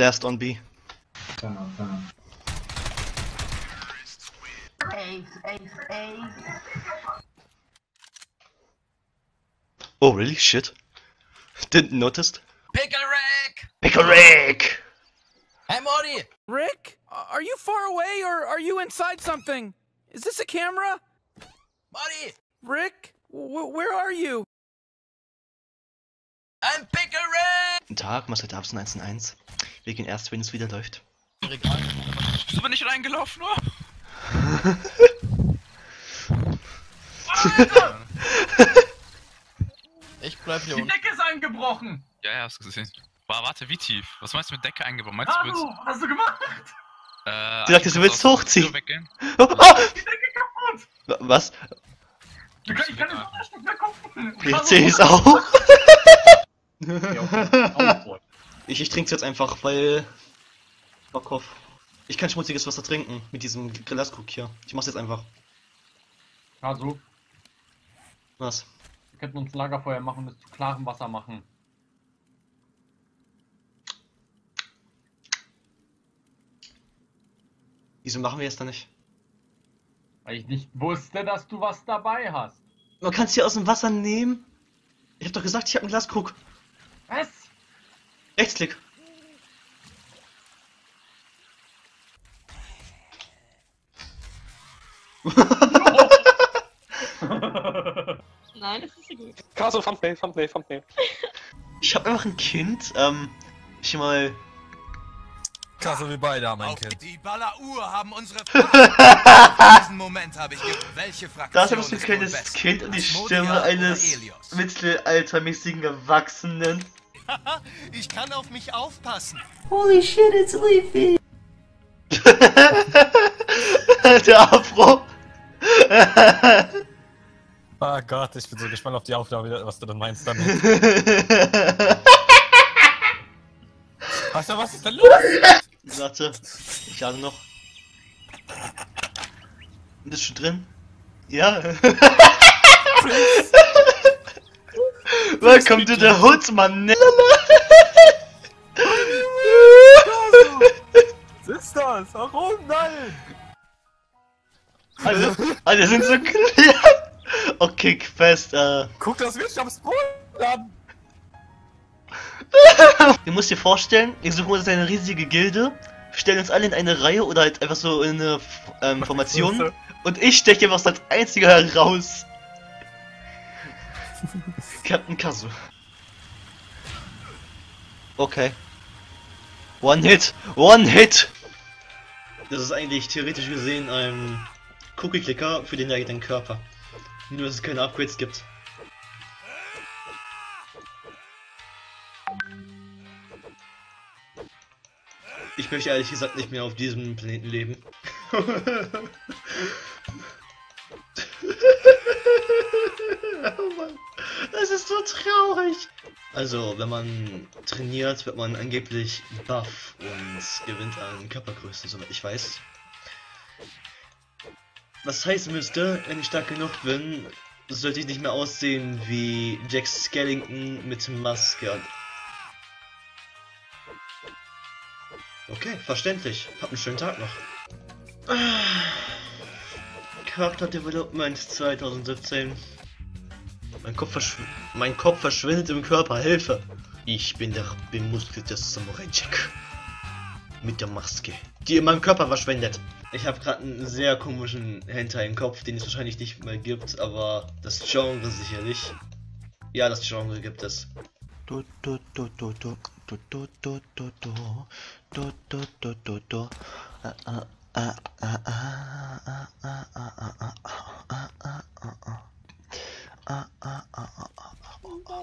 Last on B. Genau, genau. Ace, Ace, Ace. Oh, really? Shit. Didn't noticed. Pickle Rick! Pickle Rick! Hey Morty! Rick, are you far away or are you inside something? Is this a camera? Morty! Rick, w where are you? I'm Pickle Rick! Guten Tag, Marcel Dabsen 111. Wir gehen erst, wenn es wieder läuft. Regal. Wieso bin ich reingelaufen? Oh. ich bleib hier Die unten. Decke ist eingebrochen! Ja, ja, hast du gesehen. Wa- warte, wie tief? Was meinst du mit Decke eingebaut? Meinst du, du willst, Hallo, hast du gemacht? äh, Du sagtest, du willst hochziehen. Oh, Die Decke kaputt! wa- was? Du kann, ich kann nicht noch Stück mehr gucken! Ich sehe es auch. Ja, okay. Ich, ich trinke jetzt einfach, weil. Bock auf. Ich kann schmutziges Wasser trinken mit diesem Glaskrug hier. Ich mach's jetzt einfach. Also, Was? wir könnten uns ein Lagerfeuer machen und es zu klarem Wasser machen. Wieso machen wir es dann nicht? Weil ich nicht wusste, dass du was dabei hast. Man kann es hier aus dem Wasser nehmen. Ich hab doch gesagt, ich habe einen Glaskrug. Rechtsklick. Nein, das ist ja gut. Caso, Thumbnail, Thumbnail, Thumbnail. Ich habe einfach ein Kind. Ähm, ich mal. Klasse wie beide haben ein Auf Kind. die Balleruhr haben unsere. In diesem Moment habe ich welche Fraktion Da ist ein kleines. Kind und die Stimme eines mittelaltermäßigen Erwachsenen. Ich kann auf mich aufpassen. Holy shit, it's Leafy. Der Afro. Ah Gott, ich bin so gespannt auf die Aufnahme, was du dann meinst damit. Was, was ist denn los? Warte, ich lade noch. Ist schon drin? Ja. Welcome to the Hood, Mann. Was ist das? Warum? Nein! Alle, alle sind so klar. Okay, fest, äh. Guck das Spawn an! Du musst dir vorstellen, wir suchen uns eine riesige Gilde, stellen uns alle in eine Reihe oder halt einfach so in eine ähm, Formation und ich steche einfach als einziger heraus. Captain Kazu. Okay. One Hit! One Hit! Das ist eigentlich theoretisch gesehen ein Cookie-Clicker für den eigenen Körper. Nur, dass es keine Upgrades gibt. Ich möchte ehrlich gesagt nicht mehr auf diesem Planeten leben. Also, wenn man trainiert, wird man angeblich buff und gewinnt an Körpergröße, soweit ich weiß. Was heißen müsste, wenn ich stark genug bin, sollte ich nicht mehr aussehen wie Jack Skellington mit Maske. Okay, verständlich. Hab einen schönen Tag noch. Ah. Charakter Development 2017. Mein Kopf, verschw mein Kopf verschwindet im Körper. Hilfe! Ich bin der bemuskelte Samurai Jack. Mit der Maske, die in meinem Körper verschwindet. Ich habe gerade einen sehr komischen Hentai im Kopf, den es wahrscheinlich nicht mehr gibt, aber das Genre sicherlich. Ja, das Genre gibt es ah, ah, ah, ah, ah, ah,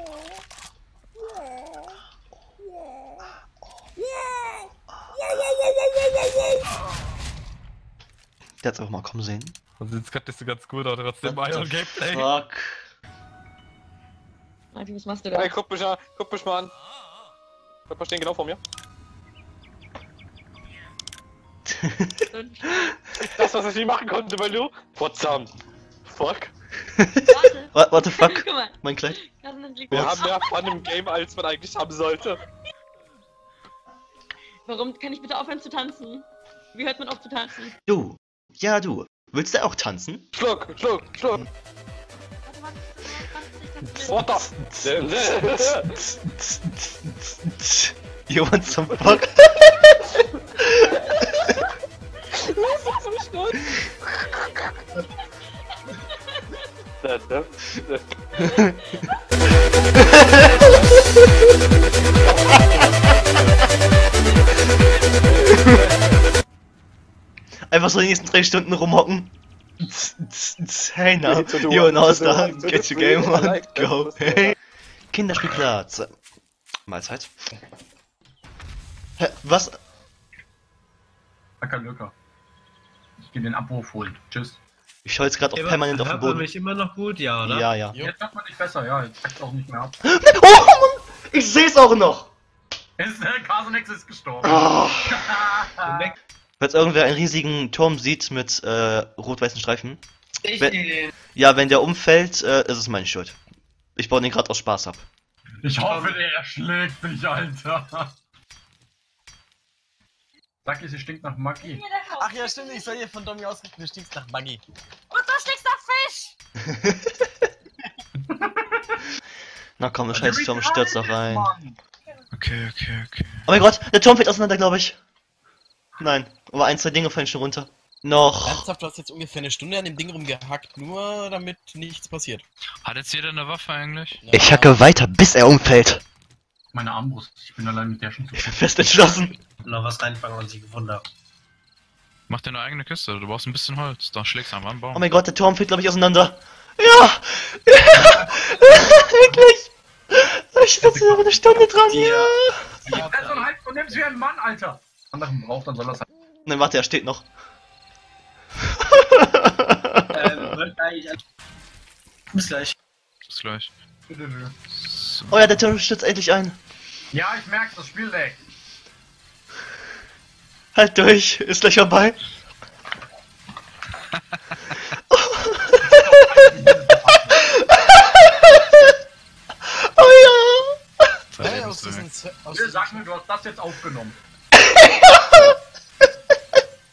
Der hat's einfach mal kommen sehen. Und jetzt gerade ist ganz gut, aber trotzdem What Iron Gameplay. Fuck. Alter, was machst du da? Hey, guck mich an, guck mich mal an. Guck mal stehen genau vor mir. das, was ich nicht machen konnte, weil du. Potsdam. Fuck. Warte, What, what the fuck? guck mal. Mein Kleid? Wir haben mehr Fun im Game, als man eigentlich haben sollte. Warum kann ich bitte aufhören zu tanzen? Wie hört man auf zu tanzen? Du. Ja, du. Willst du auch tanzen? Schluck, schluck, schluck. Warte, warte, warte, What the? You want some fuck? Einfach so die nächsten drei Stunden rumhocken. Hey Three, two, you one, two, get your game I on, go. Hey. Kinderspielplatz. Mahlzeit. Hä, was? Lecker. Ich geh den Abruf holen. Tschüss. Ich schau jetzt gerade auch permanent auf den Hört man Boden. mich immer noch gut, ja, oder? Ja, ja. Jetzt hört man dich besser, ja. Jetzt packt auch nicht mehr ab. Oh Mann! Ich seh's auch noch! Ist, äh, Casonex ist gestorben. Oh. Weg. Falls irgendwer einen riesigen Turm sieht mit äh, rot-weißen Streifen. Ich Wenn- den. Ja, wenn der umfällt, äh, ist es meine Schuld. Ich baue den gerade aus Spaß ab. Ich hoffe, der erschlägt dich, Alter. Sag ihr, sie stinkt nach Maggi. Ach ja, stimmt, ich soll hier von Domi ausrichten, du stinkst nach Buggy. Und du stinkst nach Fisch! Na komm, der scheiß Turm stürzt doch rein. Oh Mann. Okay, okay, okay. mein Gott, der Turm fällt auseinander, glaube ich. Nein, aber ein, zwei Dinge fallen schon runter. Noch. Ernsthaft, du hast jetzt ungefähr eine Stunde an dem Ding rumgehackt, nur damit nichts passiert. Hat jetzt jeder eine Waffe eigentlich? Ich hacke weiter, bis er umfällt. Meine Armbrust. Ich bin allein mit der schon zu. Ich bin fest entschlossen. Noch was reinfangen, ich gefunden habe. Mach dir eine eigene Kiste, du brauchst ein bisschen Holz. Da schlägst du einfach einen Oh Baum. mein Gott, der Turm fällt, glaube ich, auseinander. Ja! Ja! Wirklich! Ich sitze hier aber eine Stunde dran, ja! Ja, also halt und nimm's wie ein Mann, Alter. Anderen braucht, dann soll das halt. Nein, warte, er steht noch. ähm. Bis gleich. Bis gleich. Oh ja, der Turm stürzt endlich ein. Ja, ich merk's, das Spiel lag. Halt durch, ist gleich vorbei. oh ja! Hey, aus diesen, Z- aus Bill, diesen sag mir, du hast das jetzt aufgenommen.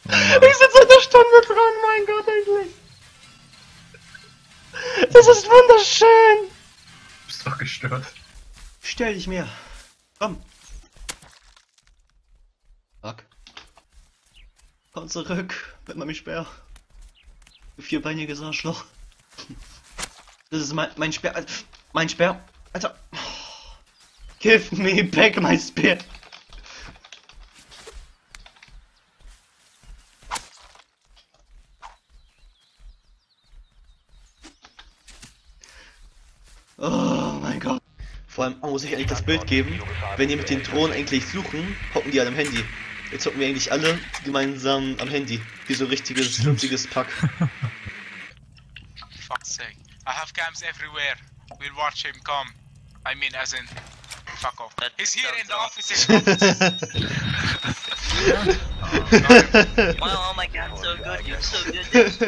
Ich sitze eine Stunde dran, mein Gott, endlich. Das ist wunderschön. Du bist doch gestört. Stell dich mir. Komm. Komm zurück, wenn man mich sperrt. Du vierbeiniges Arschloch. Das ist mein, mein Speer. Al- Mein Speer. Alter. Give me back my spear. Oh mein Gott. Vor allem muss ich eigentlich das Bild geben, wenn die mit den Drohnen eigentlich suchen, hocken die an dem Handy. Jetzt hocken wir eigentlich alle gemeinsam am Handy. Wie so ein richtiges, lustiges Pack. Fuck's sake. I have cams everywhere. We'll watch him come. I mean, as in, fuck off. He's here in the offices. Wow, oh my god, so good, you're so good. So,